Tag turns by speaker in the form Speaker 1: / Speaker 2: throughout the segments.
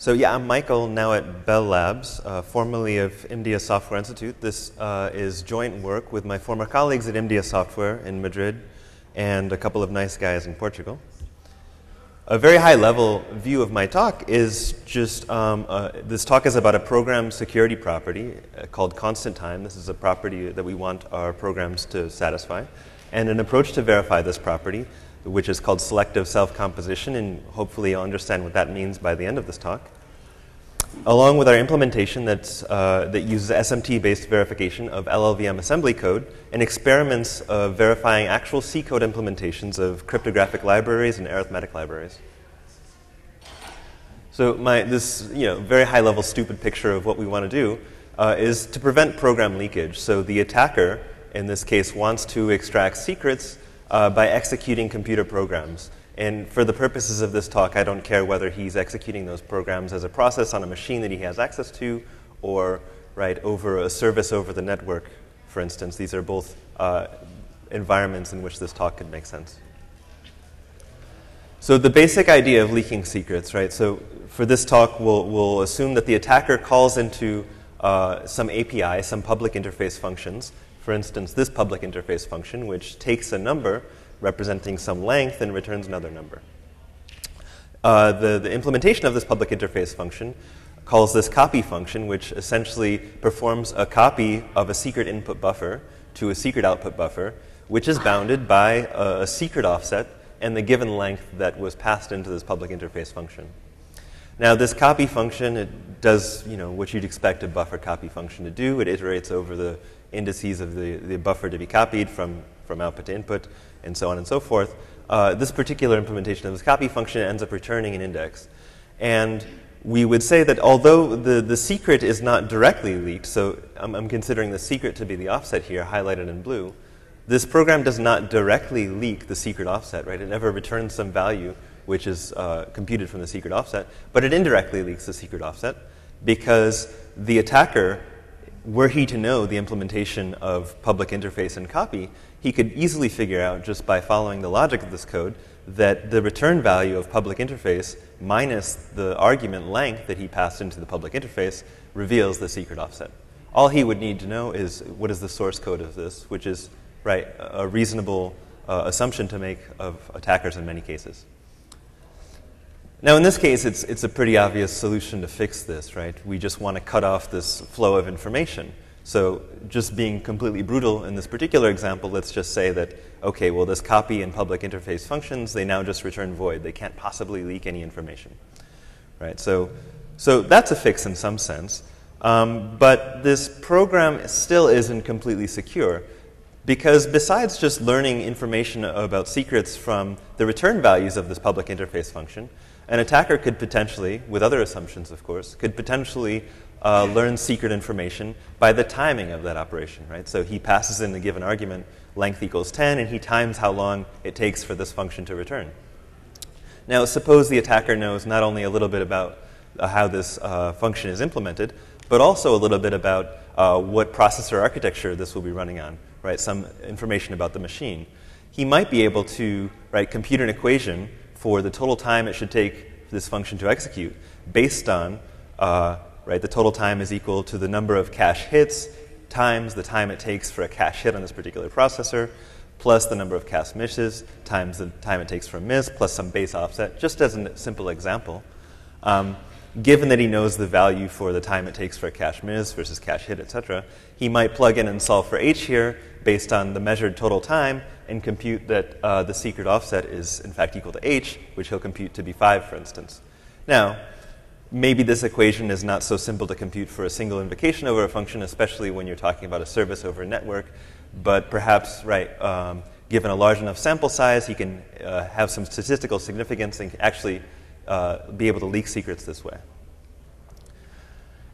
Speaker 1: So yeah, I'm Michael, now at Bell Labs, uh, formerly of IMDEA Software Institute. This uh, is joint work with my former colleagues at IMDEA Software in Madrid and a couple of nice guys in Portugal. A very high level view of my talk is just, um, uh, this talk is about a program security property uh, called constant time. This is a property that we want our programs to satisfy. And an approach to verify this property which is called selective self-composition, and hopefully you'll understand what that means by the end of this talk. Along with our implementation that's, uh, that uses SMT-based verification of LLVM assembly code and experiments of verifying actual C code implementations of cryptographic libraries and arithmetic libraries. So my, this you know, very high-level stupid picture of what we want to do uh, is to prevent program leakage. So the attacker, in this case, wants to extract secrets uh, by executing computer programs. And for the purposes of this talk, I don't care whether he's executing those programs as a process on a machine that he has access to or right over a service over the network, for instance. These are both uh, environments in which this talk could make sense. So the basic idea of leaking secrets, right? So for this talk, we'll, we'll assume that the attacker calls into uh, some API, some public interface functions, for instance, this public interface function, which takes a number representing some length and returns another number. Uh, the, the implementation of this public interface function calls this copy function, which essentially performs a copy of a secret input buffer to a secret output buffer, which is bounded by a, a secret offset and the given length that was passed into this public interface function. Now, this copy function, it does you know, what you'd expect a buffer copy function to do. It iterates over the indices of the, the buffer to be copied from, from output to input, and so on and so forth. Uh, this particular implementation of this copy function ends up returning an index. And we would say that although the, the secret is not directly leaked, so I'm, I'm considering the secret to be the offset here, highlighted in blue, this program does not directly leak the secret offset, right? It never returns some value which is uh, computed from the secret offset, but it indirectly leaks the secret offset because the attacker were he to know the implementation of public interface and copy, he could easily figure out just by following the logic of this code that the return value of public interface minus the argument length that he passed into the public interface reveals the secret offset. All he would need to know is what is the source code of this, which is right a reasonable uh, assumption to make of attackers in many cases. Now, in this case, it's, it's a pretty obvious solution to fix this, right? We just want to cut off this flow of information. So, just being completely brutal in this particular example, let's just say that, okay, well, this copy and public interface functions, they now just return void. They can't possibly leak any information, right? So, so that's a fix in some sense. Um, but this program still isn't completely secure because besides just learning information about secrets from the return values of this public interface function, an attacker could potentially, with other assumptions, of course, could potentially uh, learn secret information by the timing of that operation, right? So he passes in a given argument, length equals 10, and he times how long it takes for this function to return. Now, suppose the attacker knows not only a little bit about uh, how this uh, function is implemented, but also a little bit about uh, what processor architecture this will be running on, right? Some information about the machine. He might be able to, right, compute an equation for the total time it should take for this function to execute based on, uh, right, the total time is equal to the number of cache hits times the time it takes for a cache hit on this particular processor, plus the number of cache misses times the time it takes for a miss, plus some base offset, just as a simple example. Um, given that he knows the value for the time it takes for a cache miss versus cache hit, et cetera, he might plug in and solve for h here based on the measured total time and compute that uh, the secret offset is in fact equal to h, which he'll compute to be 5, for instance. Now, maybe this equation is not so simple to compute for a single invocation over a function, especially when you're talking about a service over a network, but perhaps, right, um, given a large enough sample size, he can uh, have some statistical significance and actually uh, be able to leak secrets this way.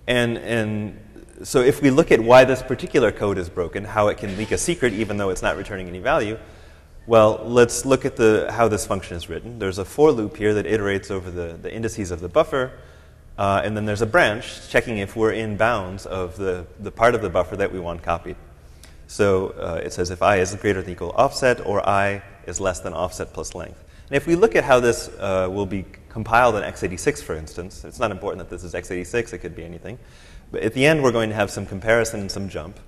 Speaker 1: And, and so if we look at why this particular code is broken, how it can leak a secret even though it's not returning any value, well, let's look at the, how this function is written. There's a for loop here that iterates over the, the indices of the buffer, uh, and then there's a branch checking if we're in bounds of the, the part of the buffer that we want copied. So uh, it says if i is greater than equal offset or i is less than offset plus length. And if we look at how this uh, will be compiled in x86, for instance, it's not important that this is x86, it could be anything. But at the end, we're going to have some comparison and some jump,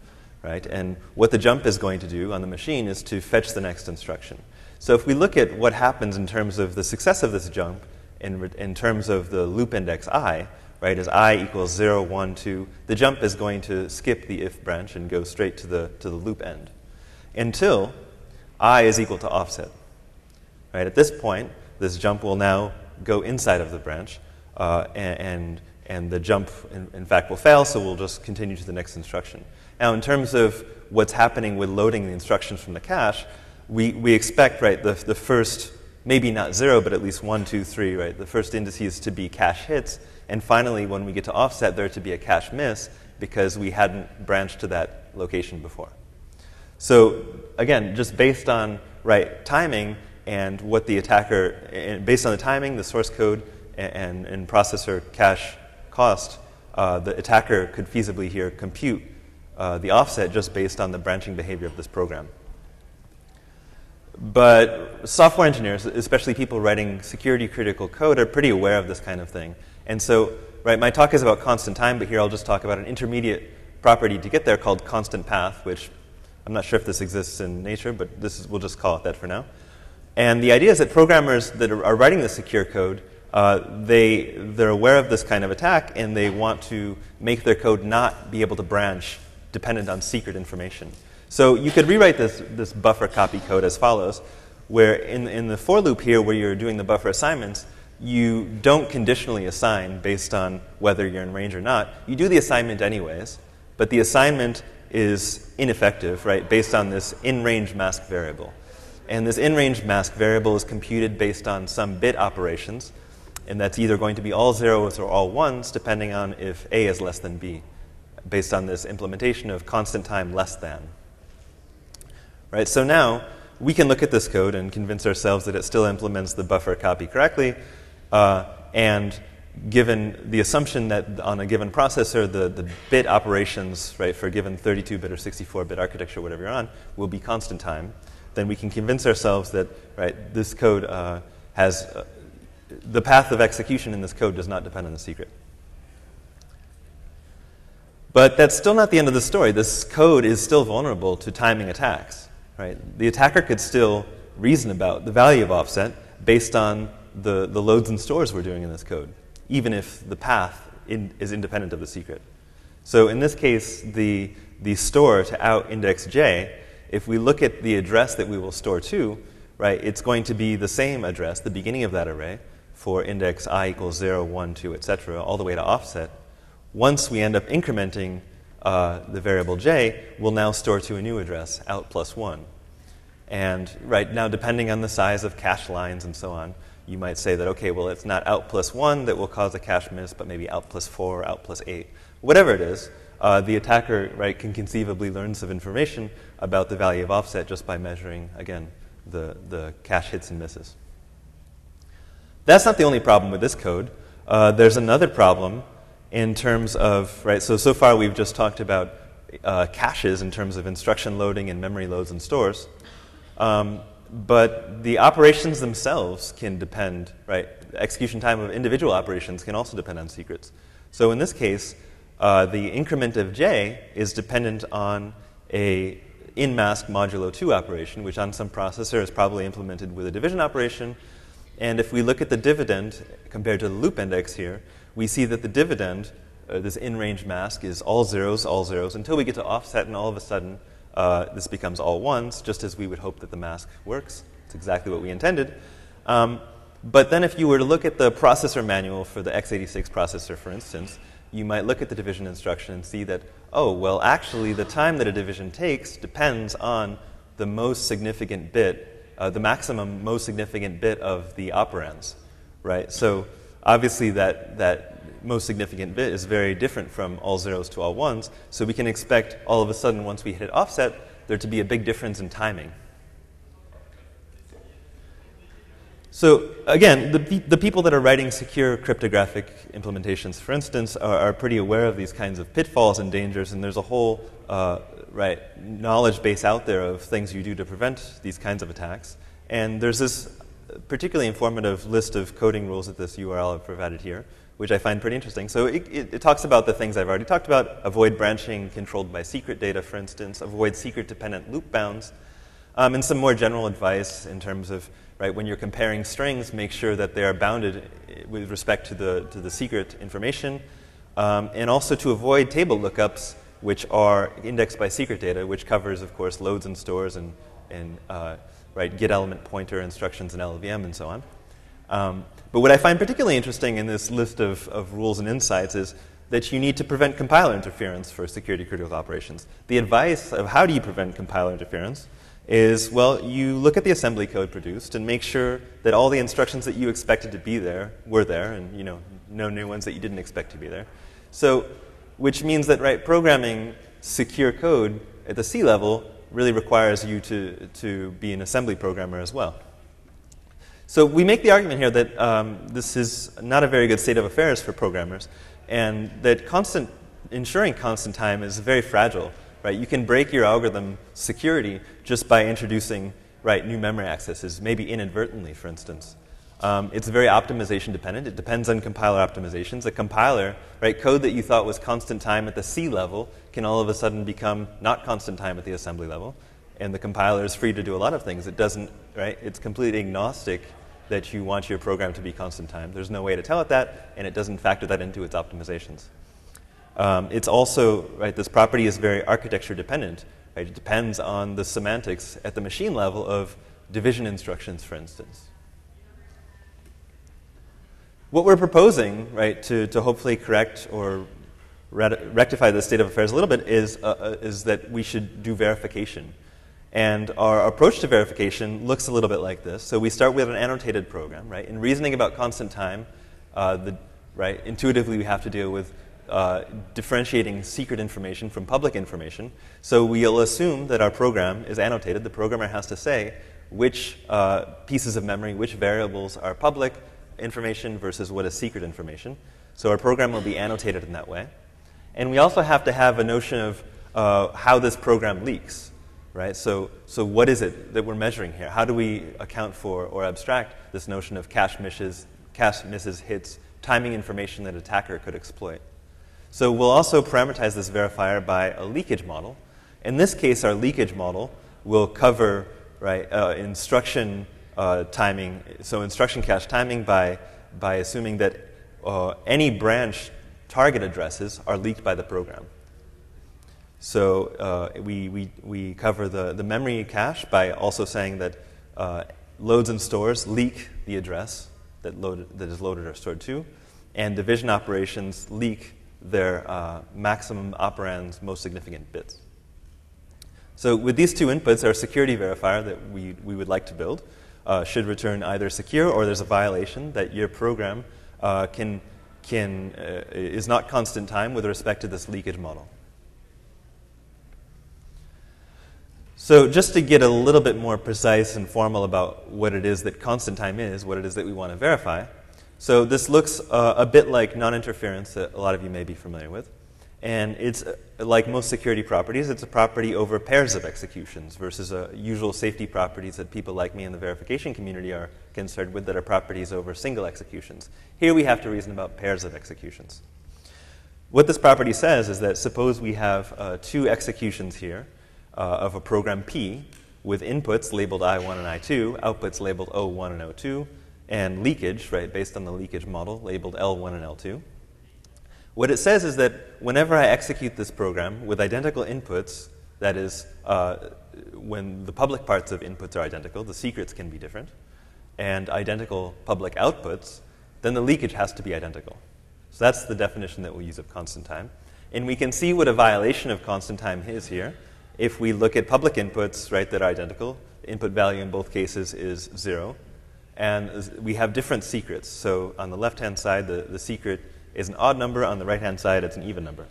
Speaker 1: right? And what the jump is going to do on the machine is to fetch the next instruction. So if we look at what happens in terms of the success of this jump, in, in terms of the loop index i, right, as i equals 0, 1, 2, the jump is going to skip the if branch and go straight to the, to the loop end until i is equal to offset. Right? At this point, this jump will now go inside of the branch, uh, and, and, the jump, in, in, fact, will fail, so we'll just continue to the next instruction. Now, in terms of what's happening with loading the instructions from the cache, we, we expect, right, the, the first, maybe not zero, but at least one, two, three, right, the first indices to be cache hits, and finally, when we get to offset, there to be a cache miss because we hadn't branched to that location before. So again, just based on right timing, and what the attacker, based on the timing, the source code, and, and processor cache cost, uh, the attacker could feasibly here compute uh, the offset just based on the branching behavior of this program. But software engineers, especially people writing security critical code, are pretty aware of this kind of thing. And so, right, my talk is about constant time, but here I'll just talk about an intermediate property to get there called constant path, which I'm not sure if this exists in nature, but this is, we'll just call it that for now. And the idea is that programmers that are, writing the secure code, uh, they, they're aware of this kind of attack and they want to make their code not be able to branch dependent on secret information. So you could rewrite this, this buffer copy code as follows, where in, in the for loop here, where you're doing the buffer assignments, you don't conditionally assign based on whether you're in range or not. You do the assignment anyways, but the assignment is ineffective, right, based on this in range mask variable. And this in-range mask variable is computed based on some bit operations, and that's either going to be all zeros or all ones, depending on if A is less than B, based on this implementation of constant time less than. Right, so now we can look at this code and convince ourselves that it still implements the buffer copy correctly, uh, and given the assumption that on a given processor, the, the bit operations, right, for a given 32-bit or 64-bit architecture, whatever you're on, will be constant time then we can convince ourselves that right, this code uh, has uh, the path of execution in this code does not depend on the secret. But that's still not the end of the story. This code is still vulnerable to timing attacks. Right? The attacker could still reason about the value of offset based on the, the loads and stores we're doing in this code, even if the path in, is independent of the secret. So in this case, the, the store to out index j if we look at the address that we will store to, right, it's going to be the same address, the beginning of that array, for index i equals 0, 1, 2, etc., all the way to offset. Once we end up incrementing uh, the variable j, we'll now store to a new address, out plus 1. And right now, depending on the size of cache lines and so on, you might say that, okay, well, it's not out plus 1 that will cause a cache miss, but maybe out plus 4, out plus 8. Whatever it is, uh, the attacker right, can conceivably learn some information about the value of offset just by measuring, again, the, the cache hits and misses. That's not the only problem with this code. Uh, there's another problem in terms of, right, so so far we've just talked about uh, caches in terms of instruction loading and memory loads and stores. Um, but the operations themselves can depend, right? Execution time of individual operations can also depend on secrets. So in this case, uh, the increment of j is dependent on a in-mask modulo 2 operation, which on some processor is probably implemented with a division operation. And if we look at the dividend compared to the loop index here, we see that the dividend, uh, this in-range mask, is all zeros, all zeros, until we get to offset, and all of a sudden, uh, this becomes all ones, just as we would hope that the mask works. It's exactly what we intended. Um, but then if you were to look at the processor manual for the x86 processor, for instance, you might look at the division instruction and see that, oh, well, actually, the time that a division takes depends on the most significant bit, uh, the maximum most significant bit of the operands, right? So obviously, that, that most significant bit is very different from all zeros to all ones. So we can expect all of a sudden, once we hit offset, there to be a big difference in timing. So again, the, the people that are writing secure cryptographic implementations, for instance, are, are pretty aware of these kinds of pitfalls and dangers, and there's a whole uh, right knowledge base out there of things you do to prevent these kinds of attacks. And there's this particularly informative list of coding rules at this URL I've provided here, which I find pretty interesting. So it, it, it, talks about the things I've already talked about, avoid branching controlled by secret data, for instance, avoid secret-dependent loop bounds, um, and some more general advice in terms of, right, when you're comparing strings, make sure that they are bounded with respect to the, to the secret information, um, and also to avoid table lookups, which are indexed by secret data, which covers, of course, loads and stores and, and uh, right, get element pointer instructions in LLVM and so on. Um, but what I find particularly interesting in this list of, of rules and insights is that you need to prevent compiler interference for security critical operations. The advice of how do you prevent compiler interference is, well, you look at the assembly code produced and make sure that all the instructions that you expected to be there were there and, you know, no new ones that you didn't expect to be there. So, which means that, right, programming secure code at the C level really requires you to, to be an assembly programmer as well. So we make the argument here that um, this is not a very good state of affairs for programmers, and that constant, ensuring constant time is very fragile. Right? You can break your algorithm security just by introducing right, new memory accesses, maybe inadvertently, for instance. Um, it's very optimization dependent. It depends on compiler optimizations. A compiler, right, code that you thought was constant time at the C level can all of a sudden become not constant time at the assembly level. And the compiler is free to do a lot of things. It doesn't, right, it's completely agnostic that you want your program to be constant time. There's no way to tell it that, and it doesn't factor that into its optimizations. Um, it's also, right, this property is very architecture dependent. Right? It depends on the semantics at the machine level of division instructions, for instance. What we're proposing, right, to, to hopefully correct or rectify the state of affairs a little bit is, uh, uh, is that we should do verification. And our approach to verification looks a little bit like this. So we start with an annotated program, right? In reasoning about constant time, uh, the, right, intuitively we have to deal with uh, differentiating secret information from public information. So we'll assume that our program is annotated. The programmer has to say which uh, pieces of memory, which variables are public, information versus what is secret information. So our program will be annotated in that way. And we also have to have a notion of uh, how this program leaks, right? So, so what is it that we're measuring here? How do we account for or abstract this notion of cache misses, cache misses, hits, timing information that attacker could exploit? So we'll also parameterize this verifier by a leakage model. In this case, our leakage model will cover right, uh, instruction uh, timing, so instruction cache timing by, by assuming that uh, any branch target addresses are leaked by the program. So uh, we, we, we cover the, the memory cache by also saying that uh, loads and stores leak the address that, loaded, that is loaded or stored to, and division operations leak their uh, maximum operand's most significant bits. So with these two inputs, our security verifier that we, we would like to build uh, should return either secure or there's a violation that your program uh, can, can, uh, is not constant time with respect to this leakage model. So just to get a little bit more precise and formal about what it is that constant time is, what it is that we want to verify. So this looks uh, a bit like non-interference that a lot of you may be familiar with. And it's uh, like most security properties, it's a property over pairs of executions versus uh, usual safety properties that people like me in the verification community are concerned with that are properties over single executions. Here we have to reason about pairs of executions. What this property says is that suppose we have uh, two executions here uh, of a program P with inputs labeled I1 and I2, outputs labeled O1 and O2, and leakage, right, based on the leakage model labeled L1 and L2. What it says is that whenever I execute this program with identical inputs, that is, uh, when the public parts of inputs are identical, the secrets can be different, and identical public outputs, then the leakage has to be identical. So that's the definition that we use of constant time. And we can see what a violation of constant time is here. If we look at public inputs, right, that are identical, input value in both cases is zero. And we have different secrets. So on the left-hand side, the, the secret is an odd number. On the right-hand side, it's an even number.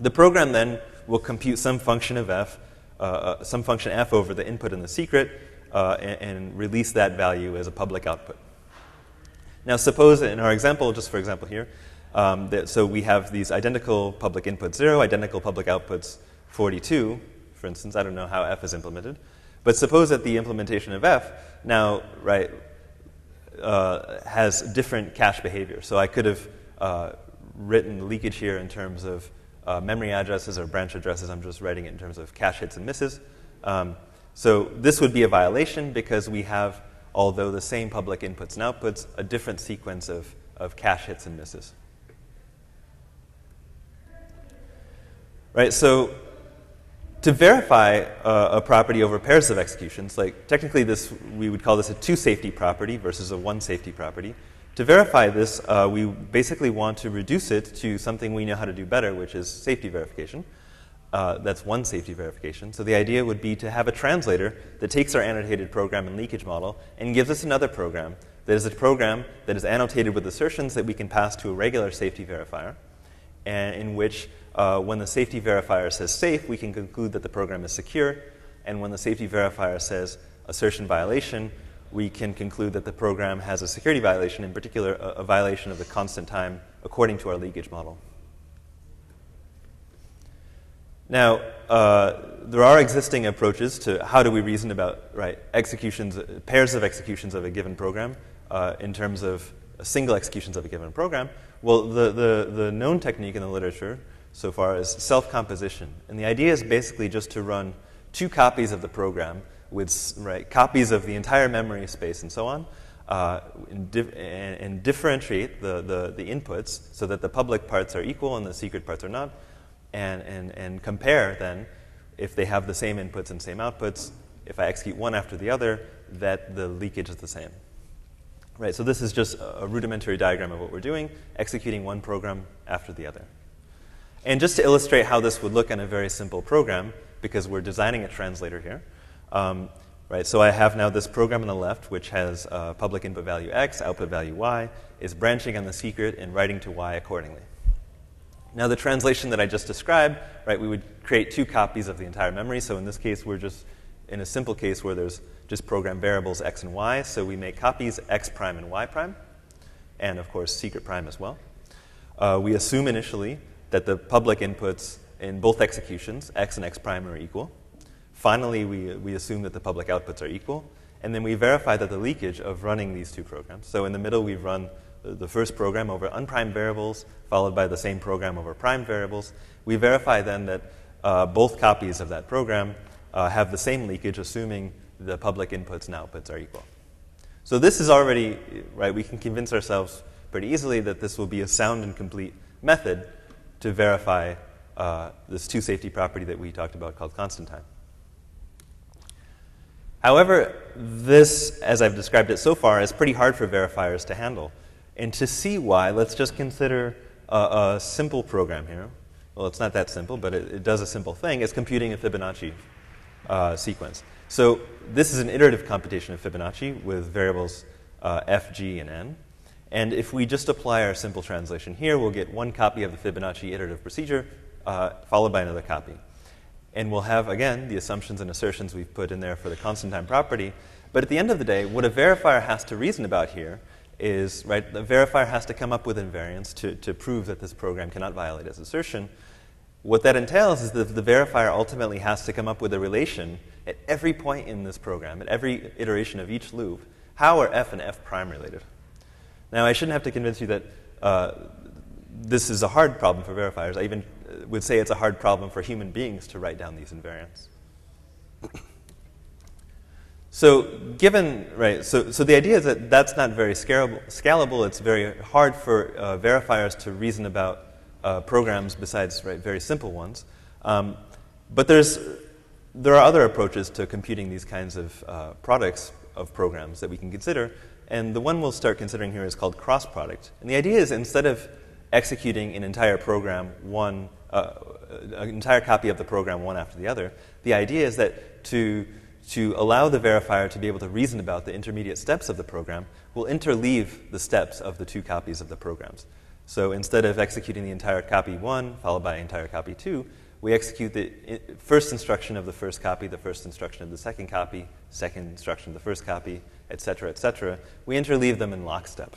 Speaker 1: The program then will compute some function of f, uh, uh, some function f over the input and the secret, uh, and, and, release that value as a public output. Now, suppose in our example, just for example here, um, that, so we have these identical public inputs 0, identical public outputs 42, for instance. I don't know how f is implemented. But suppose that the implementation of f, now, right, uh, has different cache behavior. So I could have uh, written leakage here in terms of uh, memory addresses or branch addresses. I'm just writing it in terms of cache hits and misses. Um, so this would be a violation because we have, although the same public inputs and outputs, a different sequence of, of cache hits and misses. Right, so to verify uh, a property over pairs of executions, like technically this, we would call this a two safety property versus a one safety property. To verify this, uh, we basically want to reduce it to something we know how to do better, which is safety verification. Uh, that's one safety verification. So the idea would be to have a translator that takes our annotated program and leakage model and gives us another program that is a program that is annotated with assertions that we can pass to a regular safety verifier, and in which uh, when the safety verifier says safe, we can conclude that the program is secure. And when the safety verifier says assertion violation, we can conclude that the program has a security violation, in particular, a, a violation of the constant time according to our leakage model. Now, uh, there are existing approaches to how do we reason about right executions, pairs of executions of a given program uh, in terms of single executions of a given program. Well, the, the, the known technique in the literature so far is self-composition. And the idea is basically just to run two copies of the program with right, copies of the entire memory space and so on, uh, and, dif and, and, differentiate the, the, the, inputs so that the public parts are equal and the secret parts are not, and, and, and compare then if they have the same inputs and same outputs, if I execute one after the other, that the leakage is the same. Right, so this is just a rudimentary diagram of what we're doing, executing one program after the other. And just to illustrate how this would look in a very simple program, because we're designing a translator here, um, right? So I have now this program on the left, which has uh, public input value x, output value y, is branching on the secret and writing to y accordingly. Now the translation that I just described, right, we would create two copies of the entire memory. So in this case, we're just in a simple case where there's just program variables x and y. So we make copies x prime and y prime, and of course secret prime as well. Uh, we assume initially that the public inputs in both executions, x and x prime, are equal. Finally, we, we assume that the public outputs are equal. And then we verify that the leakage of running these two programs. So in the middle, we've run the first program over unprimed variables, followed by the same program over primed variables. We verify then that uh, both copies of that program uh, have the same leakage, assuming the public inputs and outputs are equal. So this is already, right, we can convince ourselves pretty easily that this will be a sound and complete method to verify uh, this two safety property that we talked about called constant time. However, this, as I've described it so far, is pretty hard for verifiers to handle. And to see why, let's just consider a, a simple program here. Well, it's not that simple, but it, it does a simple thing. It's computing a Fibonacci uh, sequence. So this is an iterative computation of Fibonacci with variables uh, f, g, and n. And if we just apply our simple translation here, we'll get one copy of the Fibonacci iterative procedure uh, followed by another copy. And we'll have, again, the assumptions and assertions we've put in there for the constant time property. But at the end of the day, what a verifier has to reason about here is, right, the verifier has to come up with invariants to, to prove that this program cannot violate its assertion. What that entails is that the verifier ultimately has to come up with a relation at every point in this program, at every iteration of each loop. How are f and f prime related? Now, I shouldn't have to convince you that uh, this is a hard problem for verifiers. I even would say it's a hard problem for human beings to write down these invariants. So given, right, so, so the idea is that that's not very scalable. scalable. It's very hard for uh, verifiers to reason about uh, programs besides right, very simple ones. Um, but there's, there are other approaches to computing these kinds of uh, products of programs that we can consider. And the one we'll start considering here is called cross product. And the idea is instead of executing an entire program, one, uh, an entire copy of the program one after the other, the idea is that to, to allow the verifier to be able to reason about the intermediate steps of the program, we'll interleave the steps of the two copies of the programs. So instead of executing the entire copy one followed by entire copy two, we execute the first instruction of the first copy, the first instruction of the second copy, second instruction of the first copy, etc., etc. We interleave them in lockstep.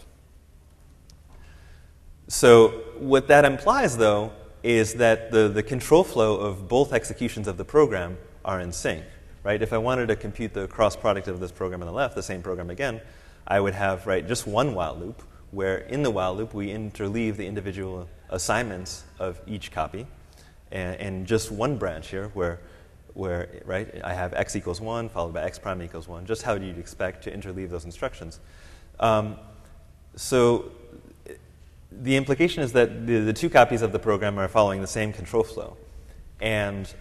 Speaker 1: So what that implies, though, is that the, the control flow of both executions of the program are in sync. Right? If I wanted to compute the cross product of this program on the left, the same program again, I would have right just one while loop, where in the while loop we interleave the individual assignments of each copy, and, and just one branch here where where right I have x equals one followed by x prime equals one, just how do you'd expect to interleave those instructions. Um, so the implication is that the, the two copies of the program are following the same control flow. And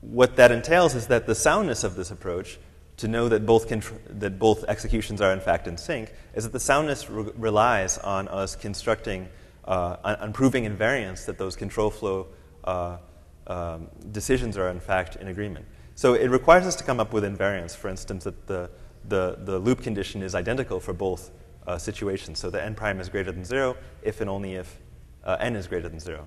Speaker 1: what that entails is that the soundness of this approach, to know that both, that both executions are in fact in sync, is that the soundness re- relies on us constructing, uh, on, on, proving invariance that those control flow uh, um, decisions are in fact in agreement. So it requires us to come up with invariance, for instance, that the, the, the loop condition is identical for both uh, situations. So the n prime is greater than 0 if and only if uh, n is greater than 0.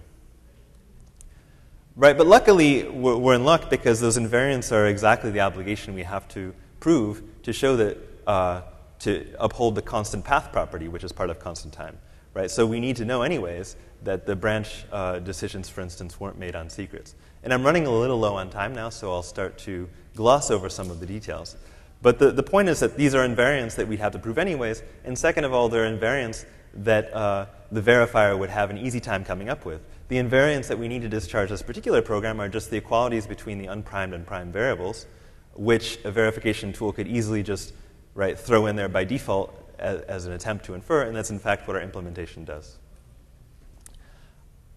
Speaker 1: Right, but luckily we're, we're, in luck because those invariants are exactly the obligation we have to prove to show that, uh, to uphold the constant path property, which is part of constant time. Right, so we need to know anyways that the branch uh, decisions, for instance, weren't made on secrets. And I'm running a little low on time now, so I'll start to gloss over some of the details. But the, the point is that these are invariants that we'd have to prove anyways. And second of all, they're invariants that uh, the verifier would have an easy time coming up with. The invariants that we need to discharge this particular program are just the equalities between the unprimed and primed variables, which a verification tool could easily just right, throw in there by default as, as an attempt to infer, and that's in fact what our implementation does.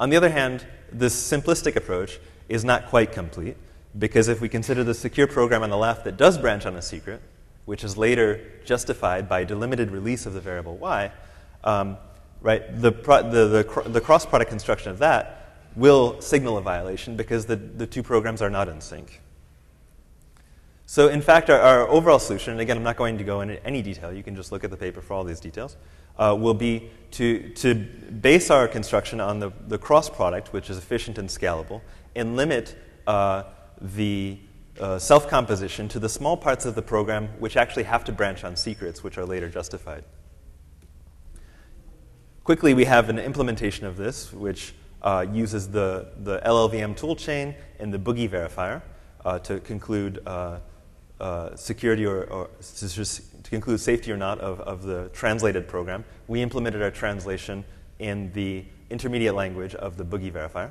Speaker 1: On the other hand, this simplistic approach is not quite complete. Because if we consider the secure program on the left that does branch on a secret, which is later justified by delimited release of the variable y, um, right, the, the, the, the cross product construction of that will signal a violation because the, the two programs are not in sync. So, in fact, our, our, overall solution, and again, I'm not going to go into any detail, you can just look at the paper for all these details, uh, will be to, to base our construction on the, the cross product, which is efficient and scalable, and limit uh, the uh, self composition to the small parts of the program which actually have to branch on secrets, which are later justified. Quickly, we have an implementation of this, which uh, uses the, the LLVM toolchain and the boogie verifier uh, to conclude uh, uh, security or, or to conclude safety or not of, of the translated program. We implemented our translation in the intermediate language of the boogie verifier.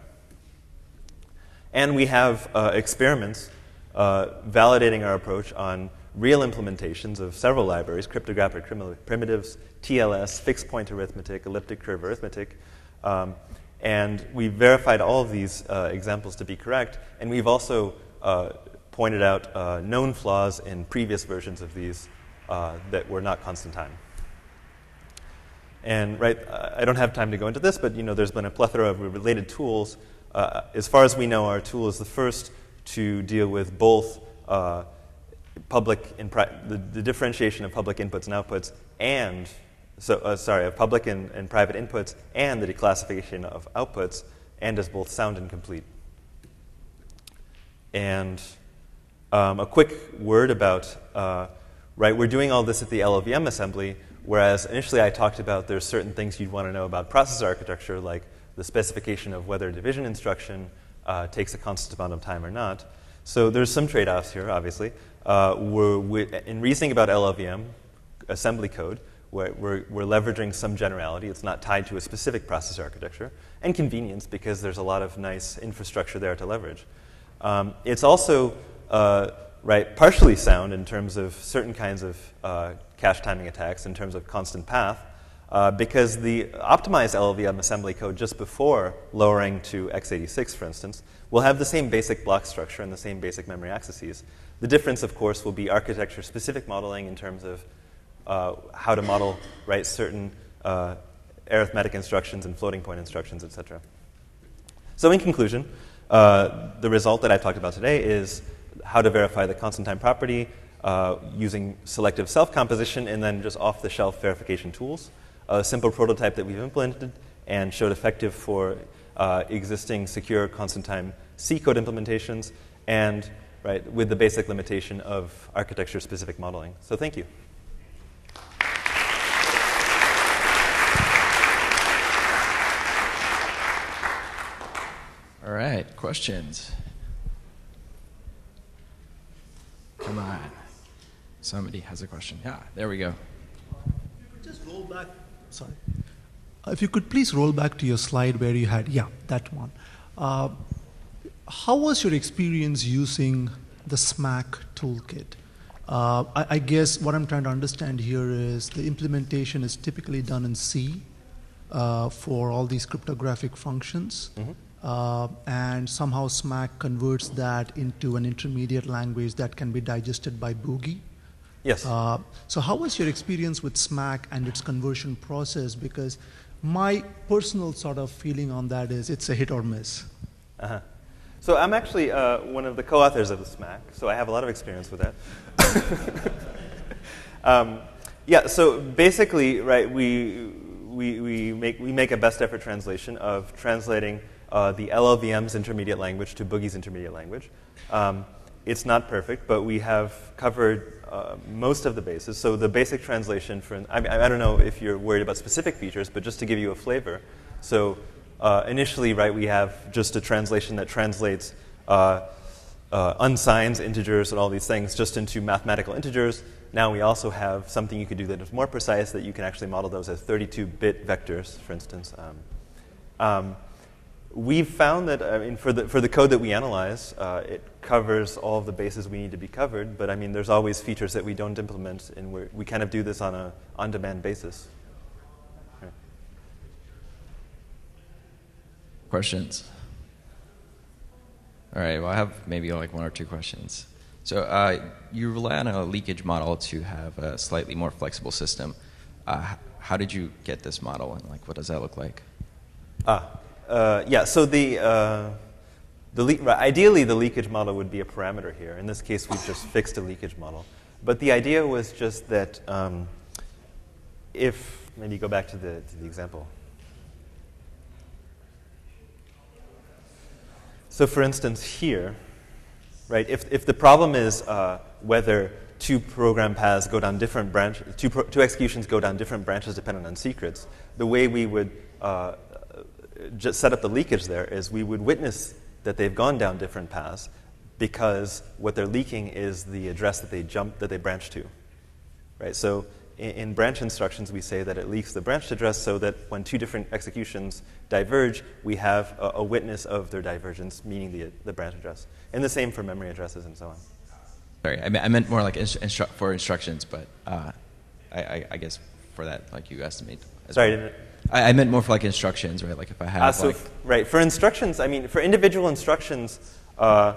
Speaker 1: And we have uh, experiments uh, validating our approach on real implementations of several libraries cryptographic primitives, TLS, fixed point arithmetic, elliptic curve arithmetic. Um, and we verified all of these uh, examples to be correct. And we've also uh, pointed out uh, known flaws in previous versions of these uh, that were not constant time. And right, I don't have time to go into this, but you know, there's been a plethora of related tools uh, as far as we know, our tool is the first to deal with both uh, public the, the, differentiation of public inputs and outputs, and so uh, sorry, of public and, and, private inputs, and the declassification of outputs, and as both sound and complete. And um, a quick word about uh, right, we're doing all this at the LLVM assembly, whereas initially I talked about there's certain things you'd want to know about processor architecture, like the specification of whether division instruction uh, takes a constant amount of time or not. So there's some trade-offs here, obviously. Uh, we're, we, in reasoning about LLVM assembly code, we're, we're, we're, leveraging some generality. It's not tied to a specific processor architecture, and convenience because there's a lot of nice infrastructure there to leverage. Um, it's also uh, right partially sound in terms of certain kinds of uh, cache timing attacks, in terms of constant path, uh, because the optimized LLVM assembly code just before lowering to x86, for instance, will have the same basic block structure and the same basic memory accesses. The difference, of course, will be architecture-specific modeling in terms of uh, how to model right, certain uh, arithmetic instructions and floating point instructions, etc. So in conclusion, uh, the result that I've talked about today is how to verify the constant time property uh, using selective self-composition and then just off-the-shelf verification tools a simple prototype that we've implemented and showed effective for uh, existing secure constant time C code implementations and right, with the basic limitation of architecture specific modeling. So thank you.
Speaker 2: All right, questions? Come on. Somebody has a question. Yeah, there we go. just roll back, sorry. If you could please roll back to your slide where you had, yeah, that one. Uh, how was your experience using the SMACK toolkit? Uh, I, I, guess what I'm trying to understand here is the implementation is typically done in C uh, for all these cryptographic functions. Mm-hmm. Uh, and somehow SMACK converts that into an intermediate language that can be digested by Boogie.
Speaker 1: Yes. Uh,
Speaker 2: so, how was your experience with SMACK and its conversion process? Because my personal sort of feeling on that is it's a hit or miss.
Speaker 1: Uh-huh. So, I'm actually uh, one of the co authors of the SMACK, so I have a lot of experience with that. um, yeah, so basically, right, we, we, we, make, we make a best effort translation of translating uh, the LLVM's intermediate language to Boogie's intermediate language. Um, it's not perfect, but we have covered uh, most of the bases. So the basic translation for, I, I, don't know if you're worried about specific features, but just to give you a flavor. So uh, initially, right, we have just a translation that translates uh, uh unsigned integers and all these things just into mathematical integers. Now we also have something you could do that is more precise, that you can actually model those as 32-bit vectors, for instance. Um, um, We've found that, I mean, for the, for the code that we analyze, uh, it covers all of the bases we need to be covered, but I mean, there's always features that we don't implement, and we we kind of do this on a on-demand basis.
Speaker 3: Questions? All right, well, I have maybe like one or two questions. So uh, you rely on a leakage model to have a slightly more flexible system. Uh, how did you get this model, and like, what does that look like?
Speaker 1: Ah, uh, yeah, so the, uh, the ideally the leakage model would be a parameter here. In this case, we've just fixed a leakage model. But the idea was just that um, if, maybe go back to the, to the example. So for instance, here, right, if, if the problem is uh, whether two program paths go down different branches, two, two executions go down different branches dependent on secrets, the way we would uh, just set up the leakage there is we would witness that they've gone down different paths because what they're leaking is the address that they jump that they branch to. Right? So in, in branch instructions, we say that it leaks the branched address so that when two different executions diverge, we have a, a witness of their divergence, meaning the, the branch address. And the same for memory addresses and so on.
Speaker 3: Sorry, I, I meant more like instru- for instructions, but uh, I, I, I, guess for that, like you estimate.
Speaker 1: Sorry, well.
Speaker 3: I, I, meant more for like instructions, right? Like if I have.
Speaker 1: Uh, so
Speaker 3: like,
Speaker 1: right for instructions, I mean for individual instructions, uh,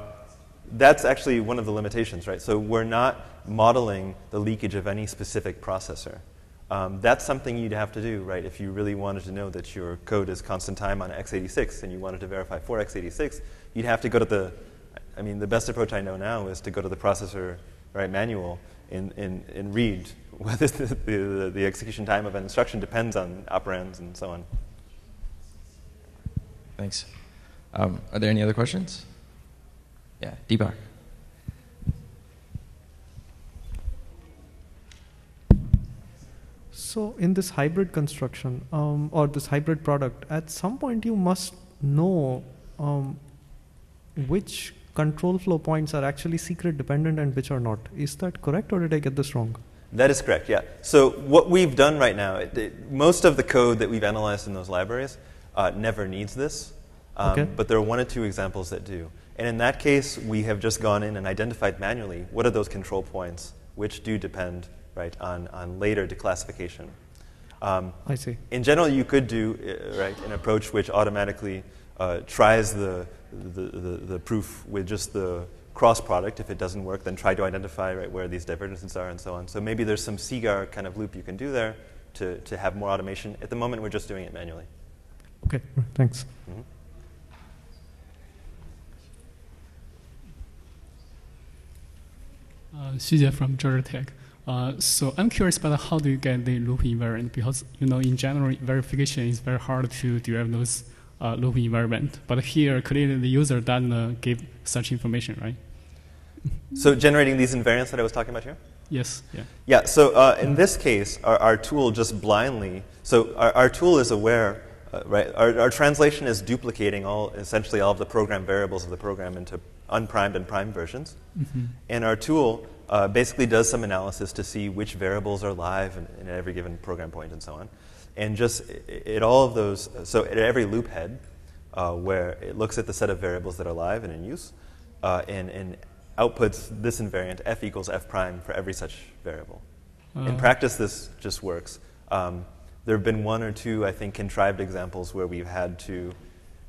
Speaker 1: that's actually one of the limitations, right? So we're not modeling the leakage of any specific processor. Um, that's something you'd have to do, right? If you really wanted to know that your code is constant time on x86 and you wanted to verify for x86, you'd have to go to the. I mean, the best approach I know now is to go to the processor right manual and, and, and read whether the, the, the, execution time of an instruction depends on operands and so on.
Speaker 3: Thanks. Um, are there any other questions? Yeah, Deepak.
Speaker 4: So, in this hybrid construction um, or this hybrid product, at some point you must know um, which control flow points are actually secret dependent and which are not. Is that correct, or did I get this wrong?
Speaker 1: That is correct, yeah. So what we've done right now, it, it, most of the code that we've analyzed in those libraries uh, never needs this, um, okay. but there are one or two examples that do. And in that case, we have just gone in and identified manually what are those control points which do depend right, on, on later declassification.
Speaker 4: Um, I see.
Speaker 1: In general, you could do uh, right, an approach which automatically uh, tries the, the, the, the proof with just the cross product. If it doesn't work, then try to identify right, where these divergences are and so on. So maybe there's some CEGAR kind of loop you can do there to, to have more automation. At the moment, we're just doing it manually.
Speaker 4: Okay, thanks. Mm-hmm.
Speaker 5: Uh, Xu from Georgia Tech. Uh, so I'm curious about how do you get the loop invariant because you know in general verification is very hard to derive those uh, loop environment. But here clearly the user doesn't uh, give such information, right?
Speaker 1: So generating these invariants that I was talking about here?
Speaker 5: Yes, yeah.
Speaker 1: Yeah, so uh, in this case, our, our, tool just blindly, so our, our tool is aware, uh, right, our, our, translation is duplicating all, essentially all of the program variables of the program into unprimed and primed versions.
Speaker 5: Mm-hmm.
Speaker 1: And our tool uh, basically does some analysis to see which variables are live in, in every given program point and so on. And just at all of those, so at every loop head, uh, where it looks at the set of variables that are live and in use, uh, and, and outputs this invariant f equals f prime for every such variable. in
Speaker 5: Uh.
Speaker 1: practice, this just works. Um, there have been one or two, I think, contrived examples where we've had to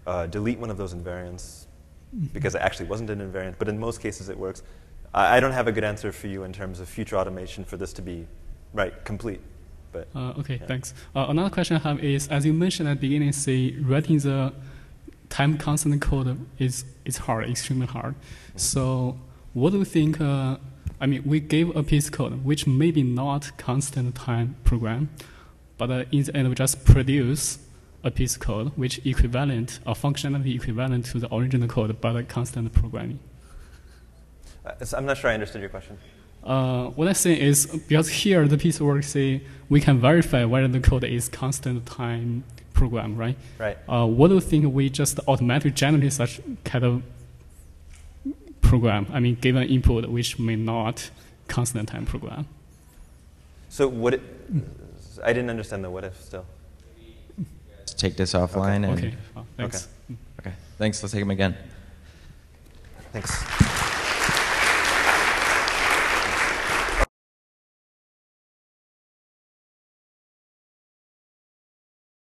Speaker 1: uh, delete one of those invariants because it actually wasn't an invariant, but in most cases it works. I, I don't have a good answer for you in terms of future automation for this to be right complete. But
Speaker 5: Uh, okay,
Speaker 1: Yeah.
Speaker 5: thanks. Uh, another question I have is, as you mentioned at the beginning, say writing the time constant code is is hard, extremely hard. So, what do you think? Uh, I mean, we gave a piece of code which may be not constant time program, but uh, in the end we just produce a piece of code which equivalent or functionality equivalent to the original code, but a constant programming.
Speaker 1: uh, I'm not sure I understood your question.
Speaker 5: Uh, what I'm saying is because here the piece of work say we can verify whether the code is constant time program, right?
Speaker 1: Right.
Speaker 5: Uh, what do you think we just automatically generate such kind of program? I mean, given input which may not constant time program.
Speaker 1: So what? It, I didn't understand the what if still.
Speaker 3: Let's take this offline and
Speaker 5: Okay, thanks.
Speaker 3: okay. Thanks. Let's take them again.
Speaker 1: Thanks.